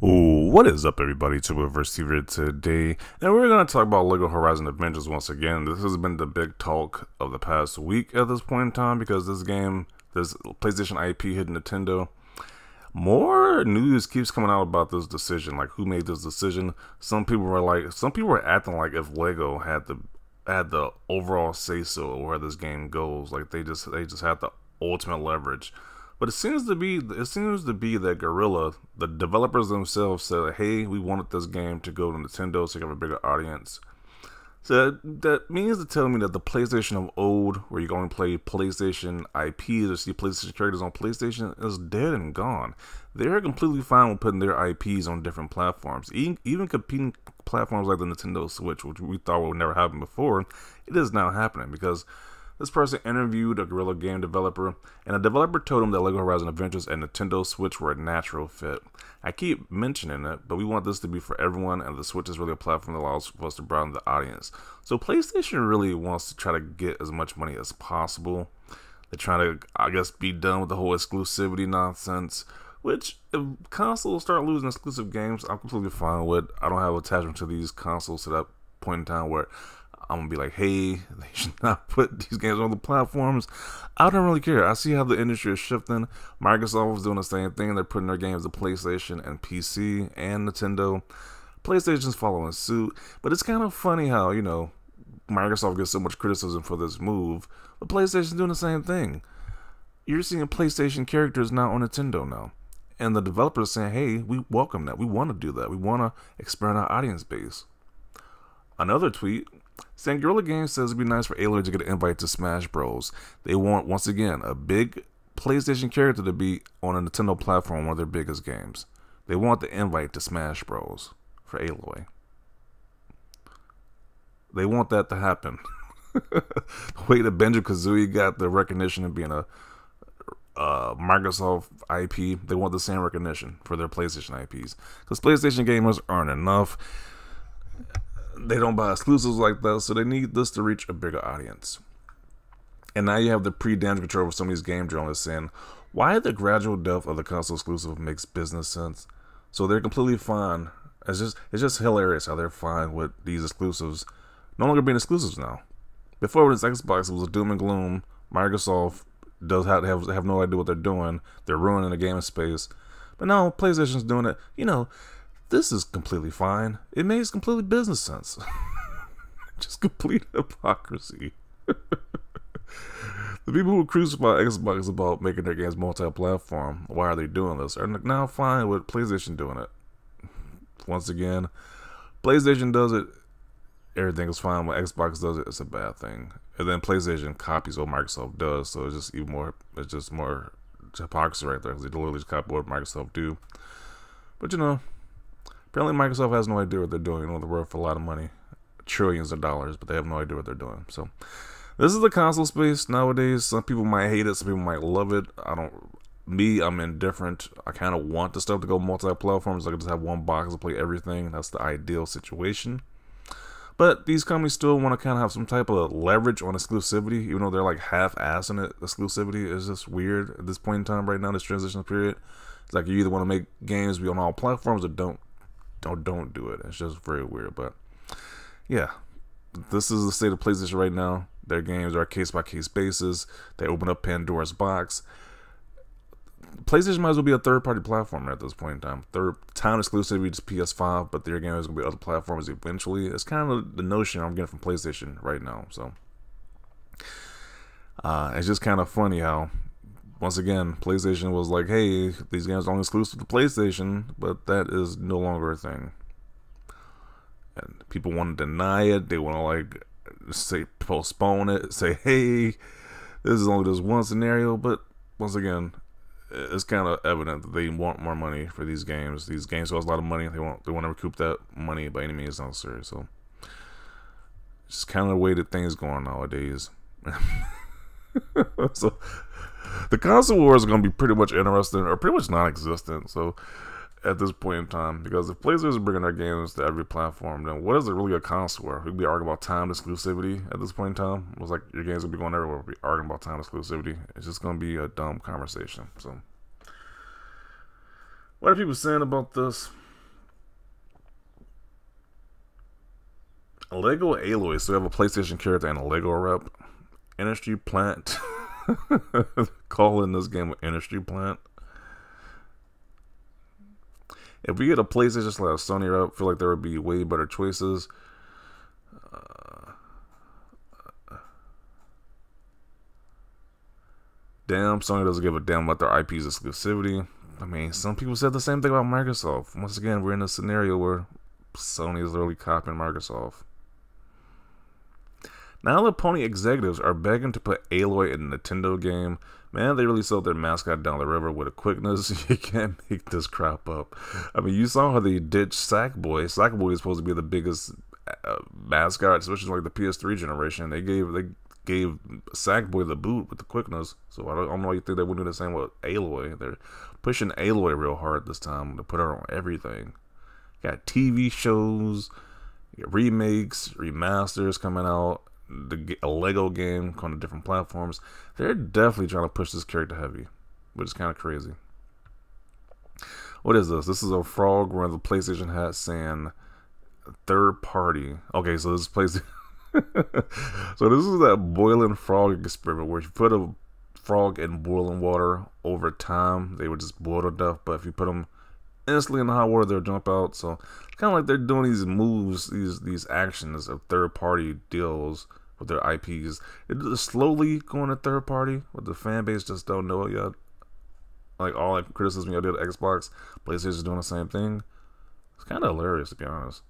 What is up, everybody? Turboverse TV today, and we're going to talk about Lego Horizon Adventures once again. This has been the big talk of the past week at this point in time because this game, this PlayStation IP hit Nintendo. More news keeps coming out about this decision, like who made this decision. Some people were like, some people were acting like if Lego had the had the overall say so where this game goes, like they just they just had the ultimate leverage. But it seems to be it seems to be that Guerrilla, the developers themselves, said, "Hey, we wanted this game to go to Nintendo so you have a bigger audience." So that, that means to tell me that the PlayStation of old, where you're going to play PlayStation IPs or see PlayStation characters on PlayStation, is dead and gone. They're completely fine with putting their IPs on different platforms, even, even competing platforms like the Nintendo Switch, which we thought would never happen before. It is now happening because this person interviewed a Guerrilla game developer, and the developer told him that LEGO Horizon Adventures and Nintendo Switch were a natural fit. I keep mentioning it, but we want this to be for everyone, and the Switch is really a platform that allows us to broaden the audience. So PlayStation really wants to try to get as much money as possible. They're trying to, I guess, be done with the whole exclusivity nonsense. Which, if consoles start losing exclusive games, I'm completely fine with. I don't have attachment to these consoles to that point in time where I'm gonna be like, hey, they should not put these games on the platforms. I don't really care. I see how the industry is shifting. Microsoft is doing the same thing. They're putting their games to PlayStation and PC and Nintendo. PlayStation's following suit. But it's kind of funny how, you know, Microsoft gets so much criticism for this move, but PlayStation's doing the same thing. You're seeing PlayStation characters now on Nintendo now. And the developers saying, hey, we welcome that. We want to do that. We want to expand our audience base. Another tweet saying Guerrilla Games says it'd be nice for Aloy to get an invite to Smash Bros. They want, once again, a big PlayStation character to be on a Nintendo platform, one of their biggest games. They want the invite to Smash Bros. for Aloy. They want that to happen. the way that Banjo Kazooie got the recognition of being a uh, Microsoft IP, they want the same recognition for their PlayStation IPs. Because PlayStation gamers aren't enough they don't buy exclusives like that, so they need this to reach a bigger audience. And now you have the pre-damage control of some of these game journalists saying, why the gradual death of the console exclusive makes business sense. So they're completely fine. It's just it's just hilarious how they're fine with these exclusives no longer being exclusives now. Before with this Xbox, it was doom and gloom. Microsoft does have, have have no idea what they're doing. They're ruining the gaming space. But now PlayStation's doing it. You know, this is completely fine. It makes completely business sense. Just complete hypocrisy. the people who crucify Xbox about making their games multi-platform, why are they doing this? Are now fine with PlayStation doing it. Once again, PlayStation does it, everything is fine. When Xbox does it, it's a bad thing. And then PlayStation copies what Microsoft does, so it's just even more. It's just more hypocrisy right there because they literally just copy what Microsoft do. But you know, Apparently, Microsoft has no idea what they're doing. You know, they're worth a lot of money, trillions of dollars, but they have no idea what they're doing. So, this is the console space nowadays. Some people might hate it, some people might love it. I don't. Me, I'm indifferent. I kind of want the stuff to go multi-platforms. I can just have one box to play everything. That's the ideal situation. But these companies still want to kind of have some type of leverage on exclusivity, even though they're like half-ass in it. Exclusivity is just weird at this point in time right now, this transition period. It's like you either want to make games be on all platforms or don't don't don't do it. It's just very weird. But yeah, this is the state of PlayStation right now. Their games are case by case basis. They open up Pandora's box. PlayStation might as well be a third party platformer at this point in time. Third time exclusivity to PS5, but their game is gonna be other platforms eventually. It's kind of the notion I'm getting from PlayStation right now. So uh, it's just kind of funny how once again, PlayStation was like, hey, these games are only exclusive to PlayStation, but that is no longer a thing. And people want to deny it. They want to like say postpone it, say, hey, this is only this one scenario. But once again, it's kind of evident that they want more money for these games. These games cost a lot of money. They want they want to recoup that money by any means necessary. So, it's kind of the way that things going nowadays. so the console wars are going to be pretty much interesting or pretty much non-existent. So at this point in time, because if Blazers are bringing their games to every platform, then what is it really a console war? We'd be arguing about time exclusivity at this point in time. It was like your games will be going everywhere. we'll be arguing about time exclusivity. It's just going to be a dumb conversation. So what are people saying about this? Lego Aloy. So we have a PlayStation character and a Lego rep. Industry plant. Calling this game an Industry Plant. If we get a PlayStation slash Sony rep, I feel like there would be way better choices. Uh, damn, Sony doesn't give a damn about their IP's exclusivity. I mean, some people said the same thing about Microsoft. Once again, we're in a scenario where Sony is literally copying Microsoft. Now the Pony executives are begging to put Aloy in a Nintendo game. Man, they really sold their mascot down the river with a quickness. You can't make this crap up. I mean, you saw how they ditched Sackboy. Sackboy is supposed to be the biggest uh, mascot, especially like the PS3 generation. They gave they gave Sackboy the boot with the quickness. So I don't, I don't know why you think they wouldn't do the same with Aloy. They're pushing Aloy real hard this time to put her on everything. Got TV shows, remakes, remasters coming out the a Lego game on different platforms. They're definitely trying to push this character heavy, which is kind of crazy. What is this? This is a frog wearing the PlayStation hat saying third party. Okay, so this place. so this is that boiling frog experiment where if you put a frog in boiling water over time, they would just boil to death. But if you put them instantly in the hot water, they'll jump out. So kind of like they're doing these moves, these these actions of third party deals with their IPs. It's slowly going to third party, but the fan base just don't know it yet. Like all that criticism you did Xbox, PlayStation's doing the same thing. It's kind of hilarious to be honest.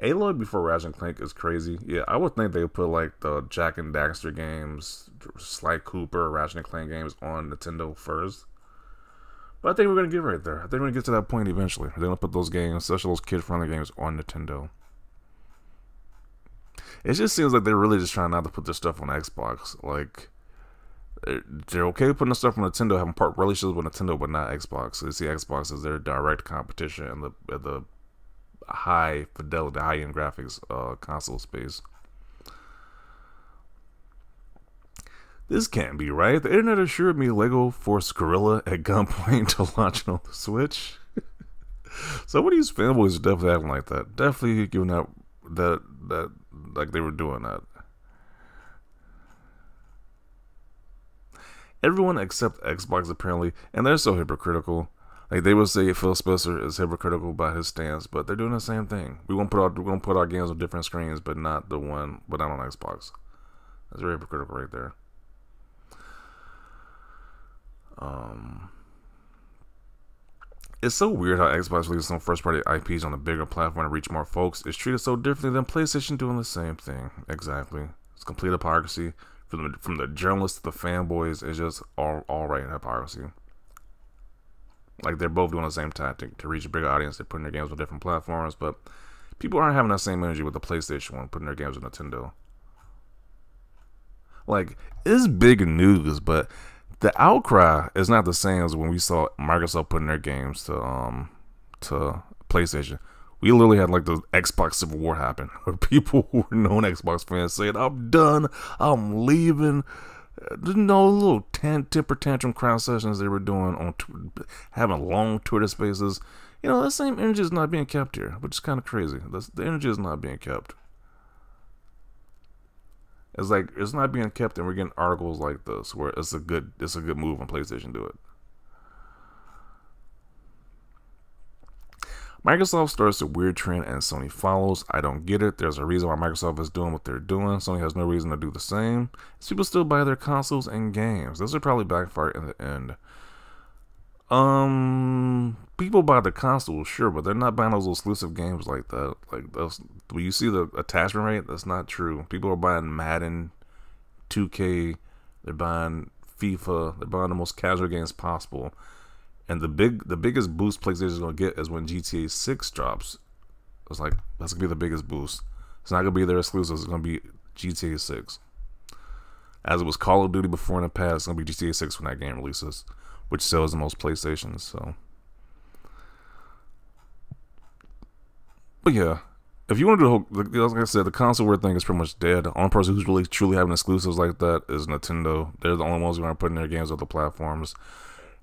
Aloy before Ratchet and Clank is crazy. Yeah, I would think they would put like the Jak and Daxter games, Sly Cooper, Ratchet and Clank games on Nintendo first. But I think we're gonna get right there. I think we're gonna get to that point eventually. They're gonna put those games, especially those kid-friendly games, on Nintendo. It just seems like they're really just trying not to put their stuff on Xbox. Like they're okay putting stuff on Nintendo, having part relationships with Nintendo, but not Xbox. They see Xbox as their direct competition in the the high fidelity, high end graphics uh, console space. This can't be right. The internet assured me Lego forced Guerrilla at gunpoint to launch on the Switch. Some of these fanboys are definitely acting like that. Definitely giving that that that like they were doing that. Everyone except Xbox apparently, and they're so hypocritical. Like they will say Phil Spencer is hypocritical about his stance, but they're doing the same thing. We won't put our we're gonna put our games on different screens, but not the one but not on Xbox. That's very hypocritical right there. Um it's so weird how Xbox releases some first party IPs on a bigger platform to reach more folks. It's treated so differently than PlayStation doing the same thing. Exactly. It's complete hypocrisy. From the, from the journalists to the fanboys, it's just all, all right hypocrisy. Like they're both doing the same tactic to reach a bigger audience. They're putting their games on different platforms, but people aren't having that same energy with the PlayStation one, putting their games on Nintendo. Like, it's big news, but the outcry is not the same as when we saw Microsoft putting their games to um to PlayStation. We literally had like the Xbox Civil War happen, where people who were known Xbox fans said, "I'm done, I'm leaving." No little temper tantrum crowd sessions they were doing on having long Twitter spaces. You know, that same energy is not being kept here, which is kind of crazy. The energy is not being kept. It's like it's not being kept, and we're getting articles like this where it's a good it's a good move on PlayStation do it. Microsoft starts a weird trend and Sony follows. I don't get it. There's a reason why Microsoft is doing what they're doing. Sony has no reason to do the same. People still buy their consoles and games. This will probably backfire in the end. Um, people buy the consoles, sure, but they're not buying those exclusive games like that. Like those, when you see the attachment rate, that's not true. People are buying Madden, 2K, they're buying FIFA, they're buying the most casual games possible. And the big, the biggest boost PlayStation is gonna get is when GTA 6 drops. It's like that's gonna be the biggest boost. It's not gonna be their exclusives. It's gonna be GTA 6. As it was Call of Duty before in the past, it's gonna be GTA 6 when that game releases which sells the most PlayStations. So, but yeah, if you want to do the whole, like I said, the console thing is pretty much dead. The only person who's really truly having exclusives like that is Nintendo. They're the only ones who are putting their games on the platforms.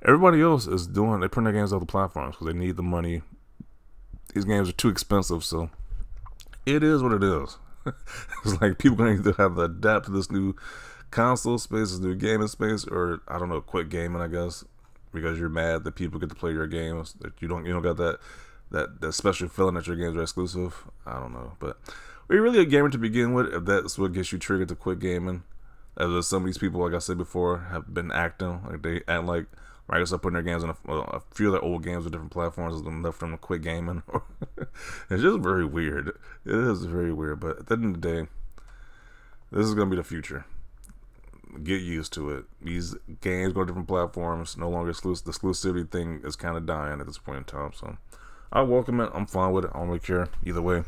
Everybody else is doing they're putting their games on the platforms because they need the money. these games are too expensive, so it is what it is. it's like people going to have to adapt to this new console space, this new gaming space, or I don't know, quit gaming, I guess, because you're mad that people get to play your games that you don't you don't got that that that special feeling that your games are exclusive. I don't know, but are you really a gamer to begin with? If that's what gets you triggered to quit gaming, as some of these people, like I said before, have been acting like they act like Microsoft putting their games on a, a few of their old games with different platforms and left them to quit gaming. it's just very weird. It is very weird, but at the end of the day, this is gonna be the future. Get used to it. These games go to different platforms. No longer exclusive. The exclusivity thing is kind of dying at this point in time. So I welcome it. I'm fine with it. I don't really care either way.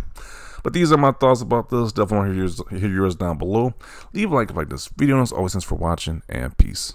But these are my thoughts about this. Definitely hear yours, hear yours down below. Leave a like if you like this video. And as always, thanks for watching and peace.